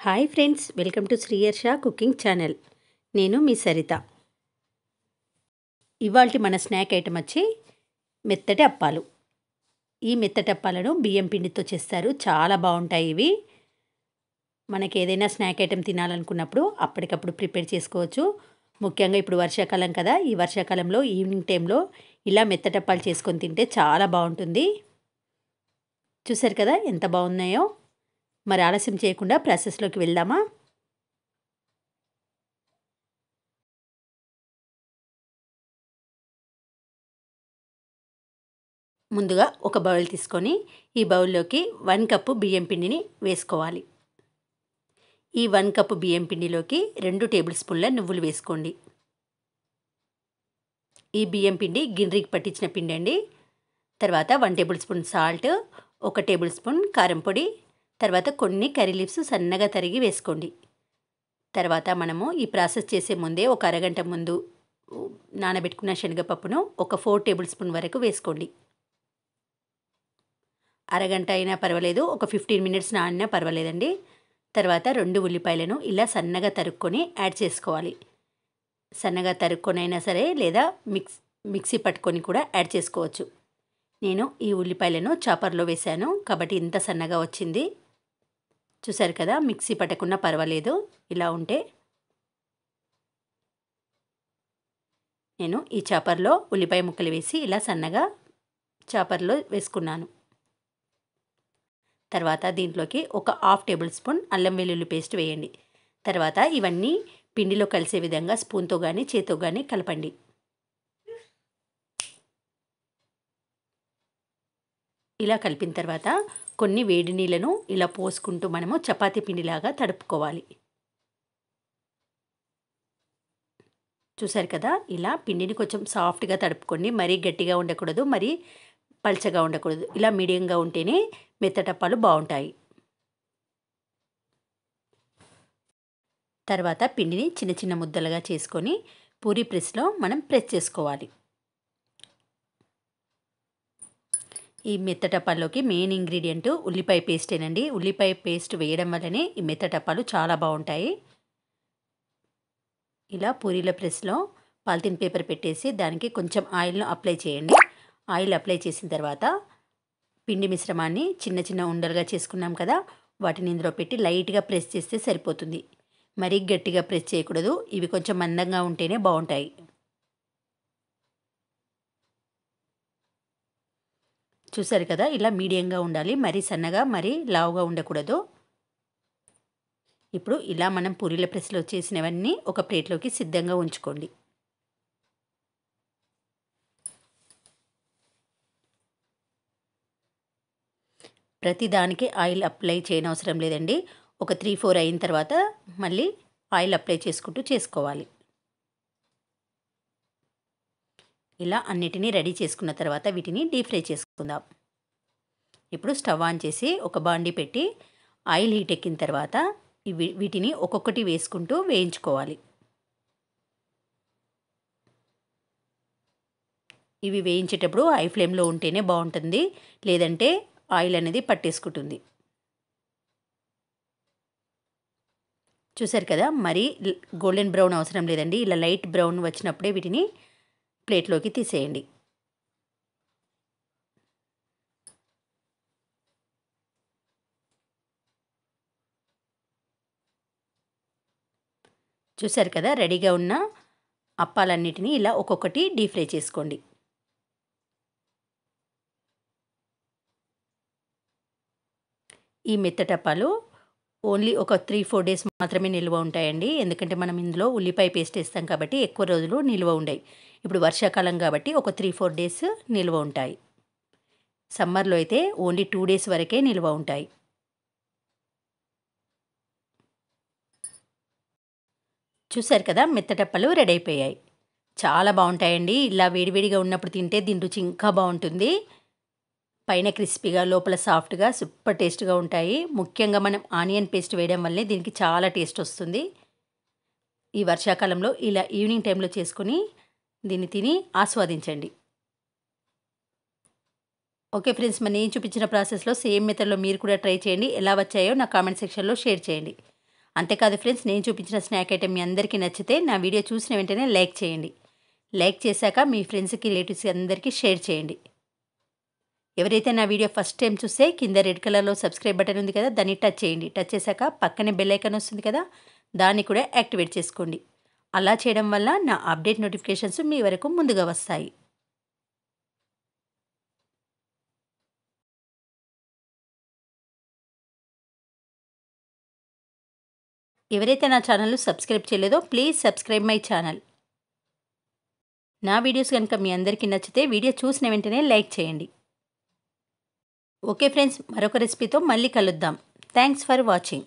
Hi friends welcome to Sriyarsha cooking channel. నేను మీ సరిత. ఇవాళ మన స్నాక్ ఐటమ్ వచ్చి మెత్తటి అప్పాలు. ఈ మెత్తటి అప్పాలను బియ్యం పిండితో చేస్తారు. చాలా బాగుంటాయి ఇవి. మనకి ఏదైనా స్నాక్ ఐటెం తినాలనుకున్నప్పుడు అప్పటికప్పుడు ప్రిపేర్ చేసుకోవచ్చు. ముఖ్యంగా ఇప్పుడు వర్షాకాలం కదా ఈ వర్షాకాలంలో ఈవినింగ్ టైంలో ఇలా మెత్తటప్పాలు చేసుకొని తింటే చాలా బాగుంటుంది. చూసారు కదా ఎంత బాగున్నాయో? మరి ఆలస్యం చేయకుండా ప్రాసెస్లోకి వెళ్దామా? ముందుగా ఒక బౌల్ తీసుకొని ఈ బౌల్లోకి వన్ కప్పు బియ్యం పిండిని వేసుకోవాలి. ఈ వన్ కప్పు బియ్యం పిండిలోకి రెండు టేబుల్ స్పూన్ల నువ్వులు వేసుకోండి. ఈ బియ్యం పిండి గిన్నెకి పట్టించిన పిండి అండి తర్వాత వన్ టేబుల్ స్పూన్ సాల్ట్ ఒక టేబుల్ స్పూన్ కారం పొడి తర్వాత కొన్ని కర్రీ లీవ్స్ సన్నగా తరిగి వేసుకోండి. తర్వాత మనము ఈ ప్రాసెస్ చేసే ముందే ఒక అరగంట ముందు నానబెట్టుకున్న శనగపప్పును ఒక ఫోర్ టేబుల్ స్పూన్ వరకు వేసుకోండి. అరగంట అయినా పర్వాలేదు ఒక ఫిఫ్టీన్ మినిట్స్ నానినా పర్వాలేదండి. తర్వాత రెండు ఉల్లిపాయలను ఇలా సన్నగా తరుక్కొని యాడ్ చేసుకోవాలి. సన్నగా తరుక్కొని అయినా సరే లేదా మిక్స్ మిక్సీ పట్టుకొని కూడా యాడ్ చేసుకోవచ్చు. నేను ఈ ఉల్లిపాయలను చాపర్లో వేశాను కాబట్టి ఇంత సన్నగా వచ్చింది. చూసారు కదా మిక్సీ పట్టకుండా పర్వాలేదు. ఇలా ఉంటే నేను ఈ చాపర్లో ఉల్లిపాయ ముక్కలు వేసి ఇలా సన్నగా చాపర్లో వేసుకున్నాను. తర్వాత దీంట్లోకి ఒక హాఫ్ టేబుల్ స్పూన్ అల్లం వెల్లుల్లి పేస్ట్ వేయండి. తర్వాత ఇవన్నీ పిండిలో కలిసే విధంగా స్పూన్తో కానీ చేతితో కానీ కలపండి. ఇలా కలిపిన తర్వాత కొన్ని వేడి నీళ్ళను ఇలా పోసుకుంటూ మనము చపాతీ పిండిలాగా తడుపుకోవాలి. చూసారు కదా? ఇలా పిండిని కొంచెం సాఫ్ట్గా తడుపుకోండి. మరీ గట్టిగా ఉండకూడదు మరీ పల్చగా ఉండకూడదు. ఇలా మీడియంగా ఉంటేనే మెత్తటప్పాలు బాగుంటాయి. తర్వాత పిండిని చిన్న చిన్న ముద్దలుగా చేసుకొని పూరి ప్రెస్లో మనం ప్రెస్ చేసుకోవాలి. ఈ మెత్తటప్పాల్లోకి మెయిన్ ఇంగ్రీడియంట్ ఉల్లిపాయ పేస్టేనండి ఉల్లిపాయ పేస్ట్ వేయడం వల్లనే ఈ మెత్తటప్పాలు చాలా బాగుంటాయి. ఇలా పూరీల ప్రెస్లో పాలిథిన్ పేపర్ పెట్టేసి దానికి కొంచెం ఆయిల్ను అప్లై చేయండి. ఆయిల్ అప్లై చేసిన తర్వాత పిండి మిశ్రమాన్ని చిన్న చిన్న ఉండలుగా చేసుకున్నాం కదా వాటిని ఇందులో పెట్టి లైట్గా ప్రెస్ చేస్తే సరిపోతుంది. మరీ గట్టిగా ప్రెస్ చేయకూడదు. ఇవి కొంచెం మందంగా ఉంటేనే బాగుంటాయి. చూసారు కదా ఇలా మీడియంగా ఉండాలి మరీ సన్నగా మరీ లావుగా ఉండకూడదు. ఇప్పుడు ఇలా మనం పూరీల ప్రెస్లో చేసినవన్నీ ఒక ప్లేట్లోకి సిద్ధంగా ఉంచుకోండి. ప్రతి దానికి ఆయిల్ అప్లై చేయనవసరం లేదండి. ఒక త్రీ ఫోర్ అయిన తర్వాత మళ్ళీ ఆయిల్ అప్లై చేసుకుంటూ చేసుకోవాలి. ఇలా అన్నిటినీ రెడీ చేసుకున్న తర్వాత వీటిని డీప్ ఫ్రై చేసుకుందాం. ఇప్పుడు స్టవ్ ఆన్ చేసి ఒక బాండి పెట్టి ఆయిల్ హీట్ ఎక్కిన తర్వాత ఇవి వీటిని ఒక్కొక్కటి వేసుకుంటూ వేయించుకోవాలి. ఇవి వేయించేటప్పుడు హై ఫ్లేమ్లో ఉంటేనే బాగుంటుంది లేదంటే ఆయిల్ అనేది పట్టేసుకుంటుంది. చూసారు కదా మరీ గోల్డెన్ బ్రౌన్ అవసరం లేదండి. ఇలా లైట్ బ్రౌన్ వచ్చినప్పుడే వీటిని ప్లేట్లోకి తీసేయండి. చూసారు కదా రెడీగా ఉన్న అప్పాలన్నిటినీ ఇలా ఒక్కొక్కటి డీప్ ఫ్రై చేసుకోండి. ఈ మెత్తటప్పాలు ఓన్లీ ఒక త్రీ ఫోర్ డేస్ మాత్రమే నిల్వ ఉంటాయండి. ఎందుకంటే మనం ఇందులో ఉల్లిపాయ పేస్ట్ వేస్తాం కాబట్టి ఎక్కువ రోజులు నిల్వ ఉండవు ఇప్పుడు వర్షాకాలం కాబట్టి ఒక త్రీ ఫోర్ డేస్ నిల్వ ఉంటాయి. సమ్మర్లో అయితే ఓన్లీ టూ డేస్ వరకే నిల్వ ఉంటాయి. చూసారు కదా మెత్తటప్పలు రెడీ అయిపోయాయి. చాలా బాగుంటాయండి. ఇలా వేడివేడిగా ఉన్నప్పుడు తింటే దీని రుచి ఇంకా బాగుంటుంది. పైన క్రిస్పీగా లోపల సాఫ్ట్గా సూపర్ టేస్ట్గా ఉంటాయి. ముఖ్యంగా మనం ఆనియన్ పేస్ట్ వేయడం వల్లే దీనికి చాలా టేస్ట్ వస్తుంది. ఈ వర్షాకాలంలో ఇలా ఈవినింగ్ టైంలో చేసుకొని దీన్ని తిని ఆస్వాదించండి. ఓకే ఫ్రెండ్స్ మరి నేను చూపించిన ప్రాసెస్లో సేమ్ మెథడ్లో మీరు కూడా ట్రై చేయండి. ఎలా వచ్చాయో నా కామెంట్ సెక్షన్లో షేర్ చేయండి. అంతేకాదు ఫ్రెండ్స్ నేను చూపించిన స్నాక్ ఐటెం మీ అందరికీ నచ్చితే నా వీడియో చూసిన వెంటనే లైక్ చేయండి. లైక్ చేశాక మీ ఫ్రెండ్స్కి రిలేటివ్స్కి అందరికీ షేర్ చేయండి. ఎవరైతే నా వీడియో ఫస్ట్ టైం చూస్తే కింద రెడ్ కలర్లో సబ్స్క్రైబ్ బటన్ ఉంది కదా దాన్ని టచ్ చేయండి. టచ్ చేశాక పక్కనే బెల్ ఐకాన్ వస్తుంది కదా దాన్ని కూడా యాక్టివేట్ చేసుకోండి. అలా చేయడం వల్ల నా అప్డేట్ నోటిఫికేషన్స్ మీ వరకు ముందుగా వస్తాయి. ఎవరైతే నా ఛానల్ సబ్స్క్రైబ్ చేయలేదో ప్లీజ్ సబ్స్క్రైబ్ మై ఛానల్. నా వీడియోస్ కనుక మీ అందరికీ నచ్చితే వీడియో చూసిన వెంటనే లైక్ చేయండి. ఓకే ఫ్రెండ్స్ మరొక రెసిపీతో మళ్ళీ కలుద్దాం. Thanks for watching.